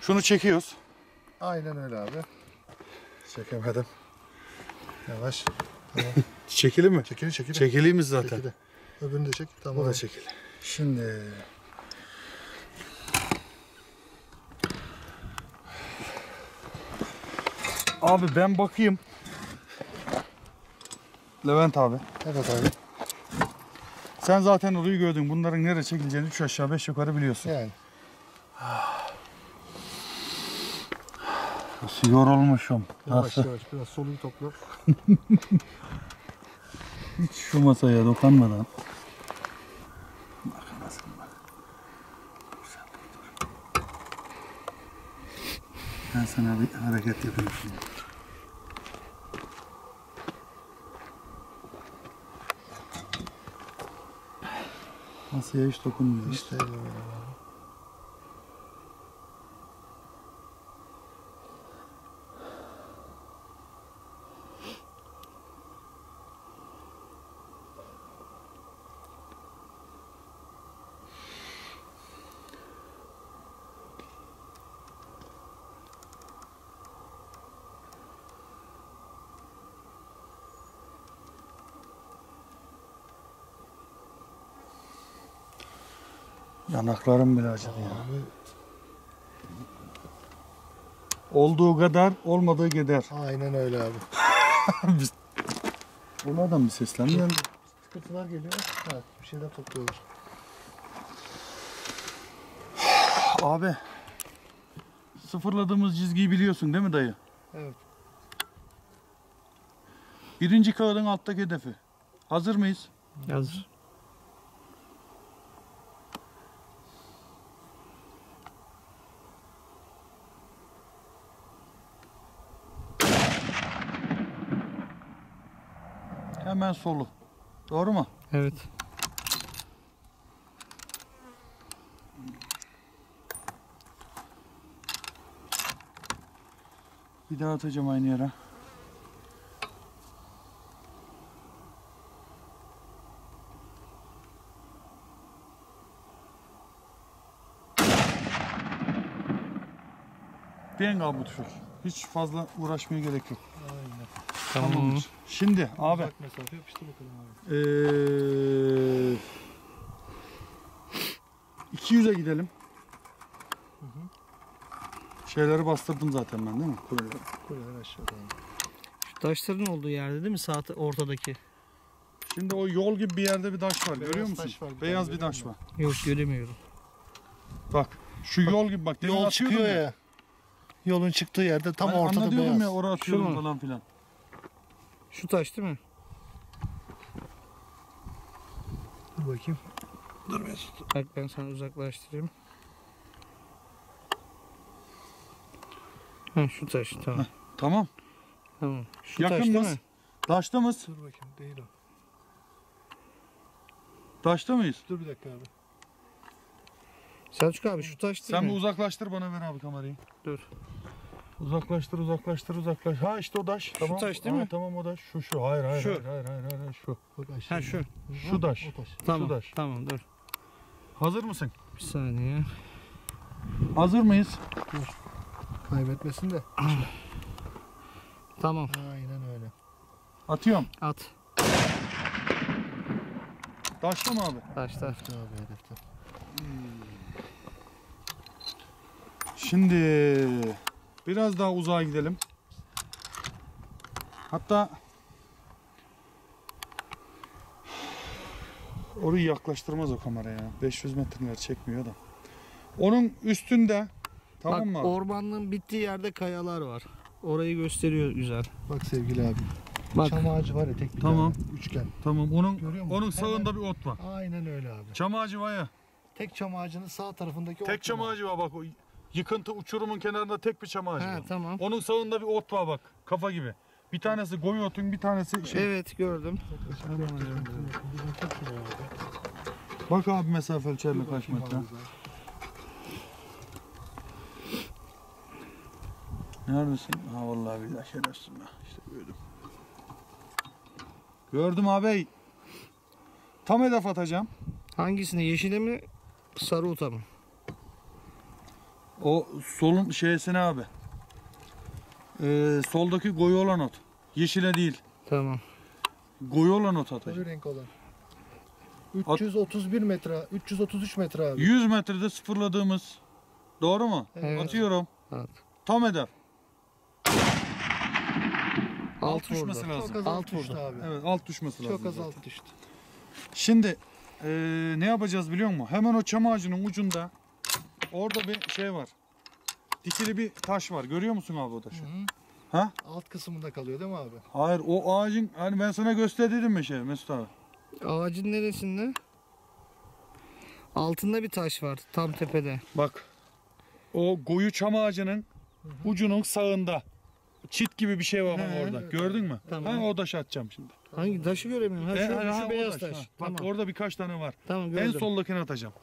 S1: şunu çekiyoruz.
S2: Aynen öyle abi.
S1: Çekemedim.
S2: Yavaş.
S1: Çekili mi?
S2: Çekili çekili.
S1: Çekiliyimiz zaten.
S2: Çekili. Öbürünü de çek. Tamam.
S1: Bu da çekili. Şimdi Abi ben bakayım. Levent abi.
S2: Evet abi.
S1: Sen zaten orayı gördün. Bunların nereye çekileceğini 3 aşağı 5 yukarı biliyorsun.
S2: Yani.
S1: Nasıl yorulmuşum.
S2: Yavaş
S1: Nasıl?
S2: yavaş biraz soluyu topla.
S1: Hiç şu masaya dur. Ben sana bir hareket yapayım şimdi. Masaya hiç dokunmuyor.
S2: İşte
S1: Yanaklarım bile acıdı ya.
S2: Abi,
S1: Olduğu kadar olmadığı gider.
S2: aynen öyle abi.
S1: Biz... Bunlardan bir seslen geldi.
S2: Tıkırtılar geliyor. Ha, bir şeyler topluyorlar.
S1: Abi sıfırladığımız çizgiyi biliyorsun değil mi dayı?
S2: Evet.
S1: Birinci kağıdın alttaki hedefi. Hazır mıyız?
S3: Hazır.
S1: Hemen solu. Doğru mu?
S3: Evet.
S1: Bir daha atacağım aynı yere. Ben bu tuşu. Hiç fazla uğraşmaya gerek yok.
S3: Tamam.
S1: Tamamdır. Şimdi abi
S2: Uzak mesafe yapıştır bakalım abi.
S1: Ee, 200'e gidelim. Şeyleri bastırdım zaten ben değil mi? Kuleleri.
S2: Kuleler aşağıda.
S3: Şu taşların olduğu yerde değil mi? Sağ ortadaki.
S1: Şimdi o yol gibi bir yerde bir taş var.
S2: Beyaz
S1: görüyor musun?
S2: taş var bir
S1: Beyaz bir taş var.
S3: Yok göremiyorum.
S1: Bak şu yol gibi bak.
S2: Yol çıkıyor ya. Yolun çıktığı yerde tam
S1: Ben
S2: ortada
S1: anlatıyorum
S2: beyaz.
S1: ya oraya atıyorum falan filan.
S3: Şu taş değil mi?
S2: Dur bakayım.
S3: Bak ben sana uzaklaştırayım. Ha şu taş tamam.
S1: Tamam.
S3: Tamam. Şu
S1: Yakın
S3: taş değil mi?
S1: Taşta mıyız?
S2: Dur bakayım değil o.
S1: Taşta mıyız?
S2: Dur bir dakika abi.
S3: Selçuk abi şu taş değil
S1: Sen bir
S3: mi?
S1: uzaklaştır bana ver abi kamerayı.
S3: Dur.
S1: Uzaklaştır uzaklaştır uzaklaş. Ha işte o taş. Tamam.
S3: taş değil
S1: Ha,
S3: mi?
S1: Tamam o taş. Şu şu. Hayır hayır
S3: Şu.
S1: hayır hayır hayır, hayır, şu.
S2: Bak aşağı.
S3: Ha şu.
S1: Şu taş.
S2: O taş.
S3: Tamam.
S1: taş.
S3: Tamam dur.
S1: Hazır mısın?
S3: Bir saniye.
S1: Hazır mıyız?
S2: Kaybetmesin de.
S3: Tamam.
S2: Aynen öyle.
S1: Atıyorum.
S3: At.
S1: Taşta mı abi?
S3: Taşta.
S2: Hedefte abi hedefte.
S1: Şimdi biraz daha uzağa gidelim. Hatta orayı yaklaştırmaz o kamera ya. 500 metreler çekmiyor da. Onun üstünde tamam
S3: Bak
S1: mı? abi?
S3: ormanlığın bittiği yerde kayalar var. Orayı gösteriyor güzel.
S2: Bak sevgili abi.
S3: Bak
S2: Çam ağacı var ya tek bir
S1: Tamam.
S2: tane. Üçgen.
S1: Tamam onun
S2: Görüyor musun?
S1: onun sağında bir ot var.
S2: Aynen öyle abi.
S1: Çam ağacı var ya.
S2: Tek çam ağacının sağ tarafındaki
S1: Tek
S2: ot
S1: çam
S2: var.
S1: ağacı var bak o yıkıntı uçurumun kenarında tek bir çam ağacı var.
S3: tamam.
S1: Onun sağında bir ot var bak kafa gibi. Bir tanesi koyu otun bir tanesi şey.
S3: Evet gördüm.
S1: Bak abi mesafe ölçerle kaç metre. Neredesin? Ha vallahi billahi şerefsin be. İşte gördüm. Gördüm abi. Tam hedef atacağım.
S3: Hangisini? Yeşile mi? Sarı uta mı?
S1: O solun şeysine abi. Ee, soldaki koyu olan ot. Yeşile değil.
S3: Tamam.
S1: Koyu olan ot
S2: Koyu
S1: atacağım.
S2: renk olan. 331 metre, 333 metre abi.
S1: 100 metrede sıfırladığımız. Doğru mu?
S3: Evet.
S1: Atıyorum.
S3: At.
S1: Tam hedef.
S3: Alt
S1: düşmesi
S3: vurdu.
S1: lazım.
S2: Çok az
S3: Alt
S2: alt düştü
S3: vurdu.
S2: abi.
S1: Evet alt düşmesi lazım.
S2: Çok az
S1: zaten.
S2: alt düştü.
S1: Şimdi eee, ne yapacağız biliyor musun? Hemen o çam ağacının ucunda orada bir şey var. Dikili bir taş var. Görüyor musun abi o taşı?
S2: Hı hı.
S1: Ha?
S2: Alt kısmında kalıyor değil mi abi?
S1: Hayır o ağacın hani ben sana göster dedim mi şey Mesut abi?
S3: Ağacın neresinde? Altında bir taş var tam tepede.
S1: Bak. O koyu çam ağacının ucunun sağında. Çit gibi bir şey var
S3: He,
S1: orada. Gördün mü?
S3: Tamam.
S1: Ben o taşı atacağım şimdi.
S3: Hangi taşı göremiyorum? Ha,
S1: E,
S3: şu,
S1: ha,
S3: şu beyaz taş.
S1: ha.
S3: Tamam.
S1: Bak orada birkaç tane var.
S3: Tamam
S1: En soldakini atacağım.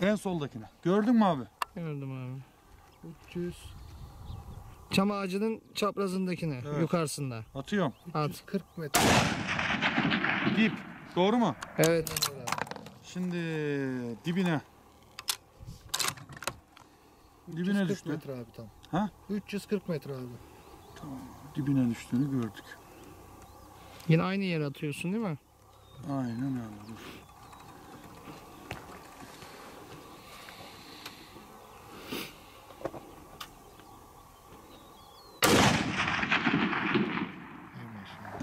S1: En soldakine. Gördün mü abi?
S3: Gördüm abi.
S2: 300,
S3: Çam ağacının çaprazındakine,
S1: Evet.
S3: yukarısında.
S1: Atıyorum.
S3: At.
S2: 340 metre.
S1: Dip. Doğru mu?
S3: Evet.
S1: Şimdi dibine. Dibine
S2: 340
S1: düştü.
S2: metre abi tam.
S1: Ha?
S2: 340 metre abi.
S1: Dibine düştüğünü gördük.
S3: Yine aynı yere atıyorsun değil mi?
S1: Aynen öyle.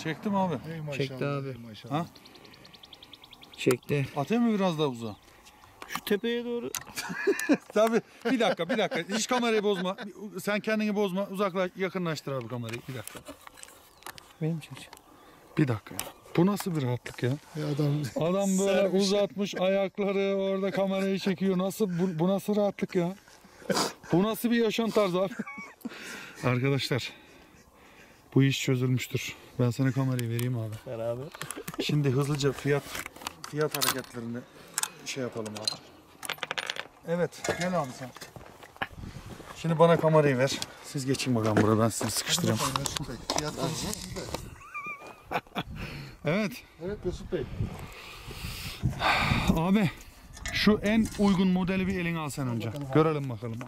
S1: Çektim abi.
S2: Ey maşallah,
S3: Çekti abi.
S2: ey maşallah.
S1: Ha?
S3: Çekti.
S1: Atayım mı biraz daha uzağa?
S3: Şu tepeye doğru.
S1: Tabii. Bir dakika bir dakika. Hiç kamerayı bozma. Sen kendini bozma. Uzaklaş, yakınlaştır abi kamerayı. Bir dakika.
S3: Benim çekeceğim.
S1: Bir dakika ya. Bu nasıl bir rahatlık ya?
S2: Ya adam
S1: Adam böyle
S2: Sermiş.
S1: uzatmış ayakları orada kamerayı çekiyor. Nasıl bu, bu nasıl rahatlık ya? Bu nasıl bir yaşam tarzı abi? Arkadaşlar bu iş çözülmüştür. Ben sana kamerayı vereyim abi.
S3: Beraber.
S1: Şimdi hızlıca fiyat fiyat hareketlerini şey yapalım abi. Evet gel abi sen. Şimdi bana kamerayı ver. Siz geçin bakalım buraya ben sizi sıkıştırayım.
S2: Sizde.
S1: Evet
S2: Evet Mesut Bey.
S1: abi şu en uygun modeli bir eline al sen önce. Görelim bakalım.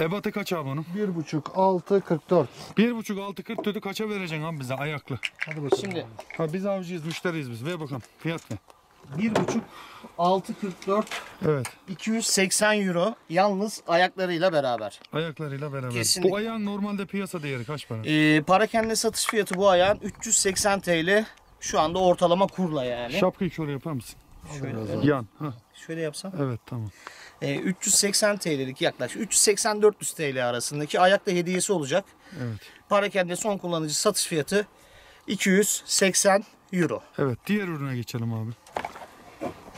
S1: Ebatı kaç abi onun?
S2: 1.5 6 44.
S1: 1.5 6 40 dedi kaça vereceksin abi bize ayaklı?
S2: Hadi bakalım.
S3: Şimdi
S1: Ha biz avcıyız müşteriyiz biz. Ver bakalım fiyat ne?
S3: 1.5 6.44
S1: Evet
S3: 280 euro yalnız ayaklarıyla beraber.
S1: ayaklarıyla beraber.
S3: Kesinlikle.
S1: Bu ayağın normalde piyasa değeri kaç para?
S3: Ee, parakende satış fiyatı bu ayağın 380 TL. Şu anda ortalama kurla yani.
S1: Şapkayı şöyle yapar mısın?
S3: Şöyle,
S1: Yan. Ha,
S3: şöyle yapsam.
S1: evet tamam.
S3: Ee, 380 TL'lik yaklaşık 380-400 TL arasındaki ayakta hediyesi olacak.
S1: Evet.
S3: Parakende son kullanıcı satış fiyatı 280 euro.
S1: Evet diğer ürüne geçelim abi.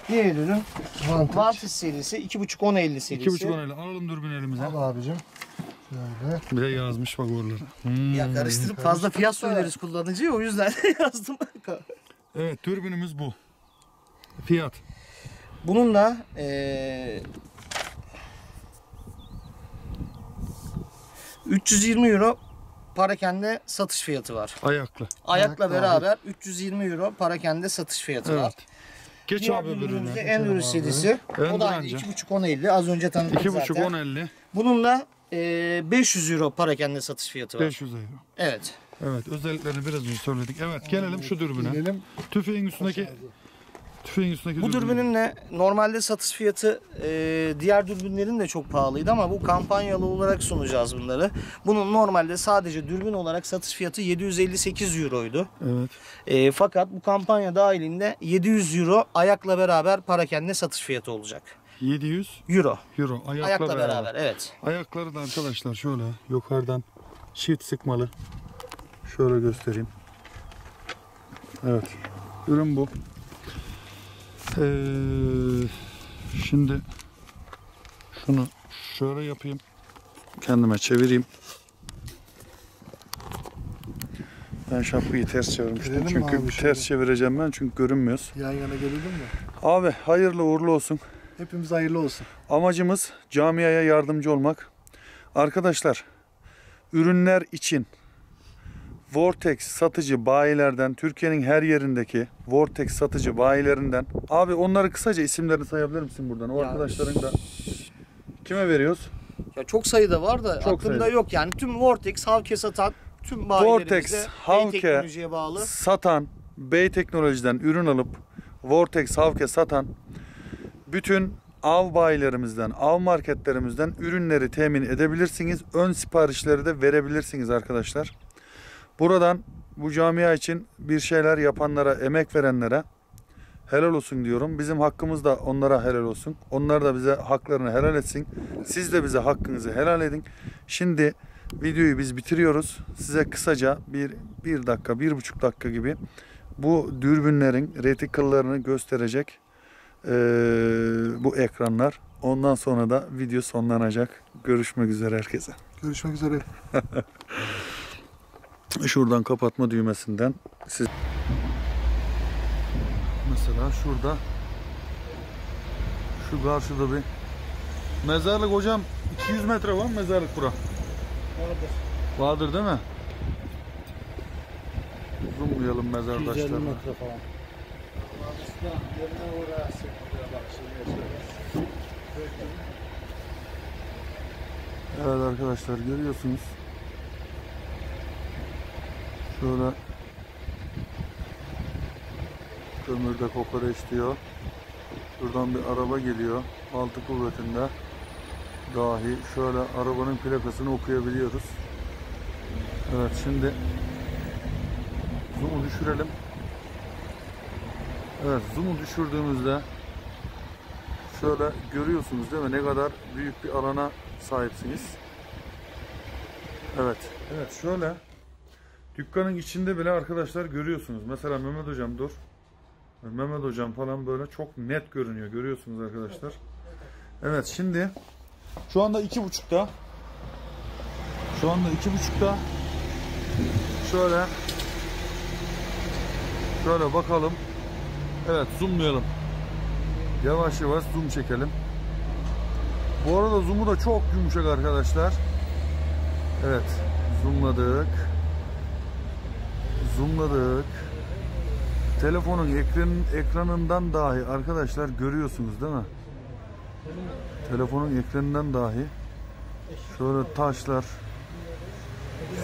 S3: Diğer ürün
S2: Vantage.
S3: Vantage serisi 2.5-1050 serisi.
S1: 2.5 onayla alalım dürbün elimize.
S2: Al abicim. Şöyle.
S1: Bir de yazmış bak oraları. Hmm.
S3: Ya karıştırıp fazla fiyat söyleriz kullanıcıya o yüzden yazdım.
S1: Evet dürbünümüz bu. Fiyat.
S3: Bununla eee 320 euro parakende satış fiyatı var.
S1: Ayaklı.
S3: Ayakla
S2: Ayakla
S3: beraber 320 euro parakende satış fiyatı var.
S1: Evet. Geç
S3: Diğer
S1: abi
S3: ürünümüzde Endurance serisi.
S1: Ön
S3: O da aynı
S1: direnci.
S3: 2.5-1050 az önce tanıttık
S1: 2.5
S3: zaten.
S1: 10 50
S3: Bununla eee 500 euro parakende satış fiyatı var.
S1: 500 euro.
S3: Evet.
S1: Evet özelliklerini biraz önce söyledik. Evet gelelim şu dürbüne.
S2: Gelelim.
S1: Tüfeğin üstündeki tüfeğin üstündeki
S3: Bu
S1: dürbüne.
S3: dürbünün normalde satış fiyatı e, diğer dürbünlerin de çok pahalıydı ama bu kampanyalı olarak sunacağız bunları. Bunun normalde sadece dürbün olarak satış fiyatı 758 euroydu.
S1: Evet.
S3: E, fakat bu kampanya dahilinde 700 euro ayakla beraber parakende satış fiyatı olacak.
S1: 700
S3: Euro.
S1: euro ayakla,
S3: Ayakla
S1: beraber.
S3: beraber evet.
S1: Ayakları da arkadaşlar şöyle yukarıdan çift sıkmalı. Şöyle göstereyim. Evet. Ürün bu. Ee, şimdi şunu şöyle yapayım. Kendime çevireyim. Ben şapkayı ters çevirmiştim. Çünkü
S2: abi
S1: ters
S2: şöyle?
S1: çevireceğim ben çünkü görünmüyoruz.
S2: Yan yana gelelim mi?
S1: Abi hayırlı uğurlu olsun.
S2: Hepimiz hayırlı olsun.
S1: Amacımız camiaya yardımcı olmak. Arkadaşlar, ürünler için Vortex satıcı bayilerden, Türkiye'nin her yerindeki Vortex satıcı bayilerinden. Abi onları kısaca isimlerini sayabilir misin buradan? O
S3: Ya-
S1: arkadaşların da kime veriyoruz?
S3: Ya çok sayıda var da
S1: Çok
S3: aklımda
S1: sayıda.
S3: yok yani tüm Vortex Havke satan tüm bayilerimizde
S1: Vortex, Havke,
S3: teknolojiye bağlı.
S1: Satan, Bey Teknoloji'den ürün alıp Vortex Havke satan bütün av bayilerimizden, av marketlerimizden ürünleri temin edebilirsiniz. Ön siparişleri de verebilirsiniz arkadaşlar. Buradan bu camia için bir şeyler yapanlara, emek verenlere helal olsun diyorum. Bizim hakkımız da onlara helal olsun. Onlar da bize haklarını helal etsin. Siz de bize hakkınızı helal edin. Şimdi videoyu biz bitiriyoruz. Size kısaca bir, bir dakika, bir buçuk dakika gibi bu dürbünlerin reticle'larını gösterecek eee, bu ekranlar. Ondan sonra da video sonlanacak. Görüşmek üzere herkese.
S2: Görüşmek üzere.
S1: Şuradan kapatma düğmesinden siz mesela şurada şu karşıda bir mezarlık hocam 200 metre var mı mezarlık bura?
S3: Vardır.
S1: Vardır değil mi? Zoomlayalım mezardaşlarına.
S3: metre falan.
S1: Evet arkadaşlar görüyorsunuz. Şöyle kömürde kokoreç diyor. Buradan bir araba geliyor. Altı kuvvetinde dahi şöyle arabanın plakasını okuyabiliyoruz. Evet şimdi zoom'u düşürelim. Evet zoom'u düşürdüğümüzde şöyle görüyorsunuz değil mi? Ne kadar büyük bir alana sahipsiniz. Evet. Evet şöyle dükkanın içinde bile arkadaşlar görüyorsunuz. Mesela Mehmet hocam dur. Mehmet hocam falan böyle çok net görünüyor. Görüyorsunuz arkadaşlar. Evet şimdi şu anda iki buçukta. Şu anda iki buçukta. Şöyle şöyle bakalım. Evet zoomlayalım. Yavaş yavaş zoom çekelim. Bu arada zoom'u da çok yumuşak arkadaşlar. Evet zoomladık. Zoomladık. Telefonun ekran, ekranından dahi arkadaşlar görüyorsunuz değil mi? Telefonun ekranından dahi şöyle taşlar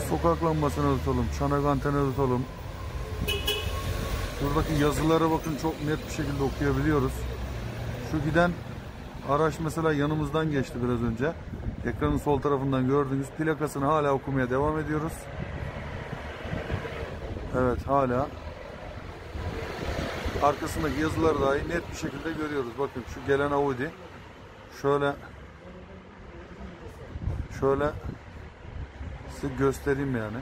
S1: sokak lambasını tutalım, çanak anteni tutalım. Şuradaki yazılara bakın çok net bir şekilde okuyabiliyoruz. Şu giden araç mesela yanımızdan geçti biraz önce. Ekranın sol tarafından gördüğünüz plakasını hala okumaya devam ediyoruz. Evet hala arkasındaki yazıları dahi net bir şekilde görüyoruz. Bakın şu gelen Audi şöyle şöyle size göstereyim yani.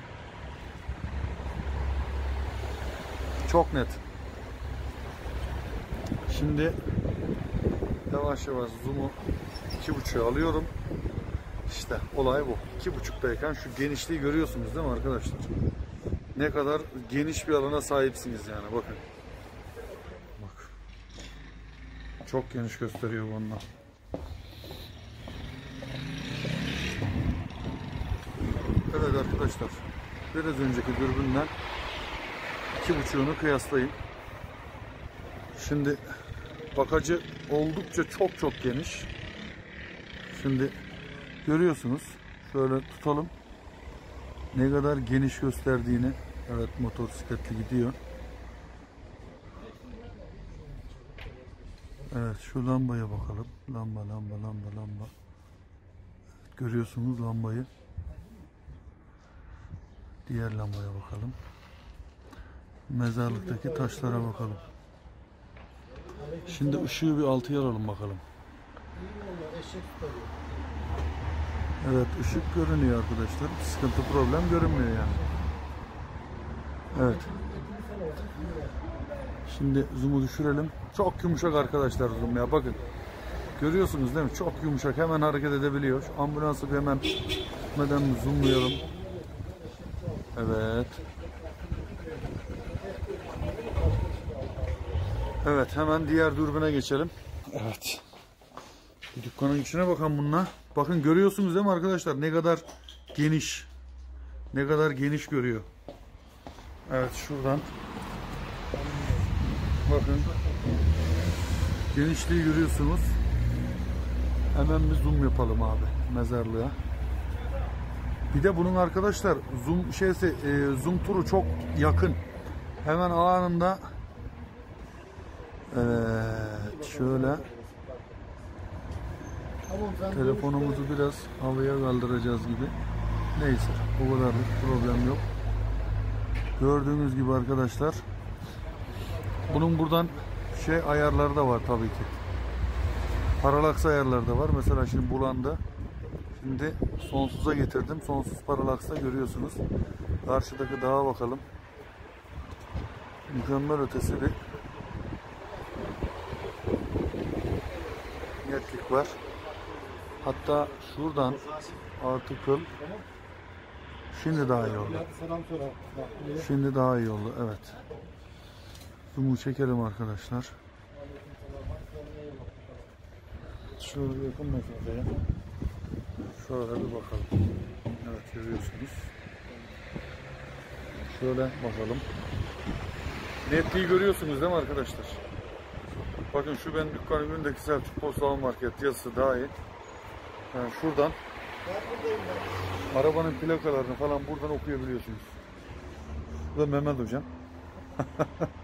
S1: Çok net. Şimdi yavaş yavaş zoom'u iki buçuğa alıyorum. İşte olay bu. İki buçuktayken şu genişliği görüyorsunuz değil mi arkadaşlar? Ne kadar geniş bir alana sahipsiniz yani bakın. Bak. Çok geniş gösteriyor bunlar. Evet arkadaşlar. Biraz önceki dürbünden iki buçuğunu kıyaslayın. Şimdi bakacı oldukça çok çok geniş. Şimdi görüyorsunuz. Şöyle tutalım. Ne kadar geniş gösterdiğini. Evet motosikletli gidiyor. Evet şu lambaya bakalım. Lamba lamba lamba lamba. Görüyorsunuz lambayı. Diğer lambaya bakalım. Mezarlıktaki taşlara bakalım. Şimdi ışığı bir altıya alalım bakalım. Evet ışık görünüyor arkadaşlar. Sıkıntı problem görünmüyor yani. Evet. Şimdi zoom'u düşürelim. Çok yumuşak arkadaşlar zoom ya bakın. Görüyorsunuz değil mi? Çok yumuşak. Hemen hareket edebiliyor. Şu ambulansı bir hemen neden zoomlayalım. Evet. Evet hemen diğer dürbüne geçelim. Evet. Bir dükkanın içine bakın bununla. Bakın görüyorsunuz değil mi arkadaşlar? Ne kadar geniş. Ne kadar geniş görüyor. Evet şuradan. Bakın. Genişliği görüyorsunuz. Hemen bir zoom yapalım abi mezarlığa. Bir de bunun arkadaşlar zoom şeysi e, zoom turu çok yakın. Hemen anında Evet şöyle telefonumuzu biraz havaya kaldıracağız gibi. Neyse o kadar problem yok. Gördüğünüz gibi arkadaşlar bunun buradan şey ayarları da var tabii ki. Paralaks ayarları da var. Mesela şimdi bulandı. Şimdi sonsuza getirdim. Sonsuz paralaksta görüyorsunuz. Karşıdaki dağa bakalım. Mükemmel ötesi bir netlik var. Hatta şuradan article şimdi daha iyi oldu. Şimdi daha iyi oldu. Evet. Zoom'u çekelim arkadaşlar. Şöyle yakın mesafeye. Şöyle bir bakalım. Evet görüyorsunuz. Şöyle bakalım. Netliği görüyorsunuz değil mi arkadaşlar? Bakın şu ben dükkanın önündeki Selçuk Postal Market yazısı dahil. Yani şuradan arabanın plakalarını falan buradan okuyabiliyorsunuz. Bu da Mehmet Hocam.